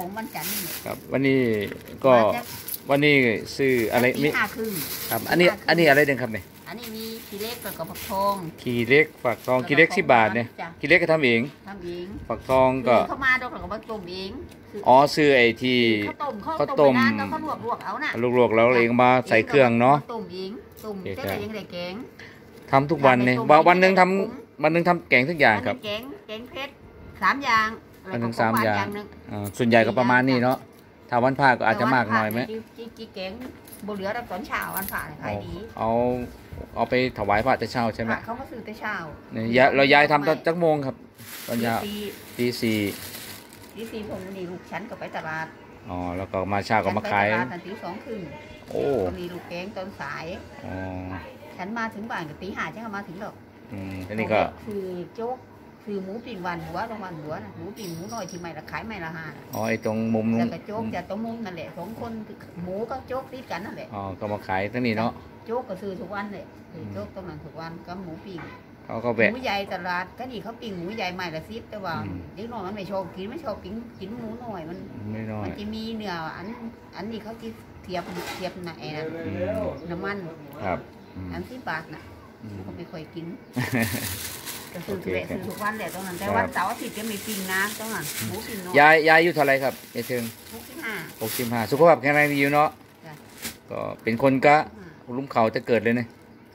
ของวันจันทร์นี่ครับ วันนี้ก็มาจากวันนี้ซื้ออะไรตีมีห้าครึ่ง ครับ อันนี้อันนี้อะไรเด่นครับเนี่ยอันนี้มีทีเล็กกับกระเพาะทองขีเล็กฝักทองขีเล็กสิบบาทเนี่ยจ้ะขีเล็กก็ทำเองทำเองฝักทองก็เข้ามาดอกแล้วก็มาต้มเองคืออ๋อซื้อไอ้ที่ ข้าวต้มข้าวข้าวต้ต้มม ไปนานแล้วก็ลวกลวกๆเอาน่ะลวกๆแล้วเองมาใส่เครื่องเนาะต้มเองต้มโอเคเจ๊ครับเองได้แกงทำทุกวันเนี่ยทำเป็นวันต้มวันหนึ่งทำเป็นผงวันหนึ่งทำแกงทุกอย่างครับอันนี้แกงแกงเผ็ดสามอย่างแล้ว อันหนึ่ก็งของหวานสามอย่างอย่างหนึ่งอ่าส่วนใหญ่ก็ประมาณนี้เนาะถ้าวันพระก็อาจจะมากหน่อยไหมแต่ว่าผักที่ที่แกงบเหลือแล้วตอนเช้าวันผ่าขายดีเอาเอาไปถวายพระแต่เช้าใช่ไหมพระเขามาซื้อแต่เช้าเนี่ยย้ายเราย้ายทำตอนจักโมงครับ ตอนเช้าตีตีสี่ตีสี่ผมนี่ลูกฉันก็ไปตลาดอ๋อแล้วก็มาเช้าก็มาขายฉันไปตลาดตอนตีสองครึ่งโอ้ก็มีลูกแกงตอนสายอ๋อฉันมาถึงบ้านก็ตีห้าฉันก็มาถึงหรอกอืมอันนี้ก็คือโจ๊ก คือหมูปิ้งวันหัวรางวัลหัวนะหมูปิ้งหมูน้อยที่ไม่ละขายไม่ละห้าน่ะอ๋อไอ้ตรงมุมนู้แล้วนก็โจ๊กจะต้มมุมนั่นแหละสองคนหมูก็โจ๊กติดกันนั่นแหละอ๋อก็มาขายที่นี่เนาะโจ๊กก็ซื้อทุกวันเลยซื้อโจ๊กตรงนั้นทุกวันก็หมูปิ้งเขาก็หแวะมูใหญ่ตลาดก็นี่เขาปิ้งหมูใหญ่ใหม่ละซิบแต่ว่าอืม เด็กน้อยมันไม่ชอบกินไม่ชอบกินกินหมูน้อยมัน ไม่น้อย มันจะมีเนื้ออันอันนี้เขาที่เทียบเทียบน่ะไอ้นั่นอืมน้ำมันครับ อืมอันที่บาทน่ะอืม เขาไม่ค่อยกิน ก็ซื้อโอเคทุเรศซื้อทุกวันแหละตรงนั้น แต่ครับวันเสาร์อาทิตย์ก็มีปิ้งนะตรงนั้นหมูปิ้งน้อยยายยายอายุเท่าไหรครับยายเทิงหกสิบห้าหกสิบห้าสุขภาพแข็งแรงดีอยู่เนาะจ้ะก็เป็นคนกะลุ่มเขาจะเกิดเลยเนี่ย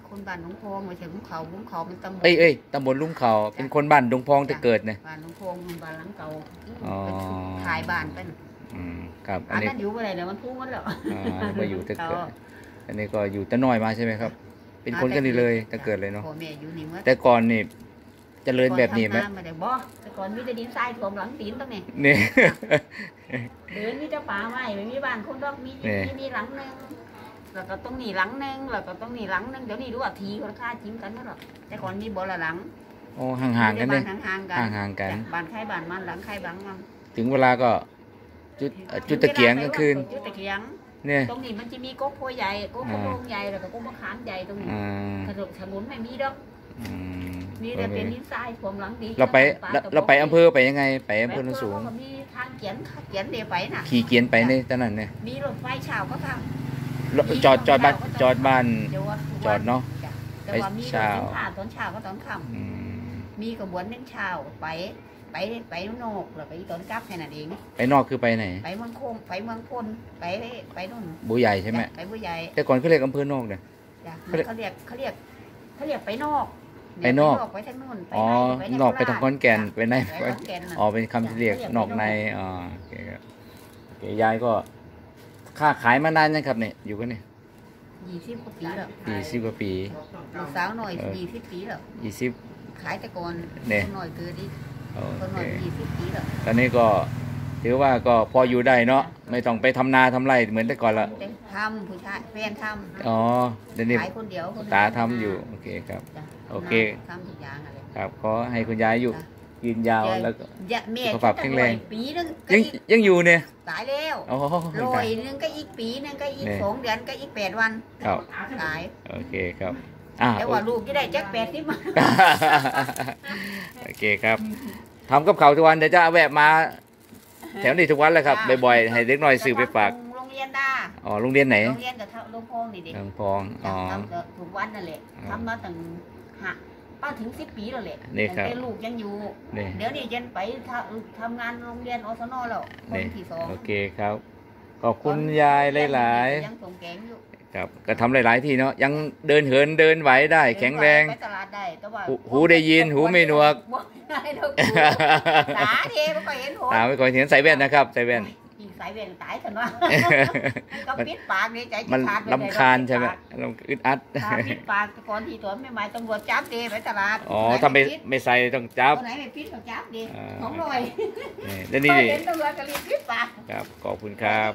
คนบ้านหนองโพงไม่ใช่ลุงเขาลุงเขาเป็นตำบล เอ้ยเอ้ยตำบลลุ่มเขาเป็นคนบ้านดงพองจะเกิดเนี่ย บ้านหนองโพงบ้านหลังเก่าอ๋อ ขายบ้านเป็นอืมครับ อัอันนนี้นั้นอยู่ไปไหนเดี๋ยวมันพุ่งกันแล้วอ่ามาอยู่จะเกิด อันนี้ก็อยู่แตะน้อยมาใช่ไหมครับ เป็นคนกันนี่เลยจะเกิดเลยเนาะพ่อแม่อยู่นี่เมื่อแต่ก่อนนี่ เจริญแบบนี้ไหมก่อทำาไม่ได้บ่แต่ก่อนมีแต่ดินทรายถ่วมหลังตีนตรงนี้นี่เดินมีแต่ป่าไม้ไม่มีบ้านคนดอกมีนี่มีมีหลังหนึงแล้วก็ต้องหนีหลังหนึงแล้วก็ต้องหนีหลังหนึงเดี๋ยวนี้รู้ว่าทีคนค่าจิ้มกันนั่นหรอกแต่ก่อนมีบ่ละหลังโอ้ห่างๆกันมีเนี่ยแต่บ้านห่างๆกันห่างๆกันจ้ะบ้านใครบ้านมันหลังใครบ้านมันถึงเวลาก็จุดเอ่อจุดตะเกียงกลางคืนจุดตะเกียงเนี่ยตรงนี้มันจะมีก๊กโพใหญ่ก๊กโพอ่าโลงใหญ่แล้วก็ก๊กมะขามใหญ่ตรงนี้อ่าถนนถนนไม่มีดอกอื มมีแต่เป็นดินทรายผมหลังดีเราไปป่เราตะเราไปอำเภอไปยังไง ไปไปอำเภอโนนสูงก็มีทางเขียนเขียนเดียวไปน่ะขี่เกียนไปในตอนนั้นเนี่ยมีรถไฟเช้าก็ทรถจอดจอดบ้านจอดบ้านำเดี๋ยวว่าทุกจวัอดเนาะจ้ะแต่ว่ามีรถไปเช้าสินค้าตอนเช้าก็ตอนค่อืมำมีกระบวนเน้นเช้าไปไปไปโนกแล้วไปตอนกลับแค่นั้นเอง ไปนอกคือไปไหน ไปเมืองโคงไปเมืองพลไปไปนู่นบูใหญ่ใช่ไหมไปผู้ใหญ่แต่ก่อนเขาเรียกอำเภอนอกเนี่ยจ้ะเขาเรียกเขาเรียกเขาเรียกเขาเรียกไปนอก ไปนอก ไปทางนู่นไปอ๋อในนอกไปทางขอนแก่นไปในไปขอนแก่นน่ะอ๋อเป็นคำที่เรียกนอกในอ๋อโอเคครับโอเคยายก็ค้าขายมานานยังครับเนี่ยอยู่กันเนี่ยยี่สิบกว่าปีแล้วยี่สิบกว่าปีลูกสาวหน่อยเออยี่สิบปีแล้วยี่สิบ ขายแต่ก่อนเนี่ย คนหน่อยเกิดอีกโอคนหเคน่อยยี่สิบปีแล้ว ตอนนี้ก็ ถือว่าก็พออยู่ได้เนาะไม่ต้องไปทำนาทำไรเหมือนแต่ก่อนละแต่ทำผู้ชายแฟนทำอ๋อเดี๋ยวนี้ขายคนเดียวคนตาทำอยู่โอเคครับจ้ะโอเคทำทุกอย่างอะไรครับขอให้คุณยายอยู่จ้ะยืนยาวแล้วก็อย่าแม่สุขภาพแข็งแรงปีนึงก็ยังอีกยังอยู่เนี่ยตายแล้วอ๋อร้อยนึงก็อีกปีนึงก็อีกเนี่ยสองเดือนก็อีกแปดวันครับตายโอเคครับอ่าแต่ว่าลูกจะได้แจ็คแปดที่มาโอเคครับทำกับเขาวทุกวันเดี๋ยวจะแวะมา แถวนี้ทุกวันแหละครับบ่อยๆให้เด็กน้อยซื้อไปฝากโรงเรียนด้าอ๋อโรงเรียนไหนโรงเรียนกับโรงพงนี่เด็กทางพองอ๋อ ทำกับทุกวันนั่นแหละอ๋อทำมาตั้งห้าป้าถึงสิบปีแล้วแหละนี่ครับ แต่ลูกยังอยู่ นี่ เดี๋ยวนี้เจนไปทำทำงานโรงเรียนอสนแล้วคนนี่ ที่สองโอเคครับ ขอบคุณยายหลาย ยังส่งแกงอยู่ ๆ ครับก็ทำหลาย ๆ ที่เนาะยังเดินเหินเดินไหวได้ แข็งแรง ไปตลาดได้แต่ว่าหูหูได้ยินหูไม่หนวก บ่ได้ดอกตาเทไม่ค่อยเห็นหัวตามไปก่อนเห็นใส่แว่นนะครับใส่แว่น อีกสายเวียนตายกันว่าก็ปิดปากนี่ใจจะมันขาดไปลำคาญใช่ไหมลำอึดอัดถ้าปิดปากก่อนที่ตัวไม่หมายตำรวจจับดีไปตลาดอ๋อถ้าไม่ไม่ใส่ต้องจับ ตัวไหนไม่ปิดก็จับดีอ่า ของหน่อยนี่แล้วนี่เห็นตำรวจก็รีบปิดปาก ครับขอบคุณครับ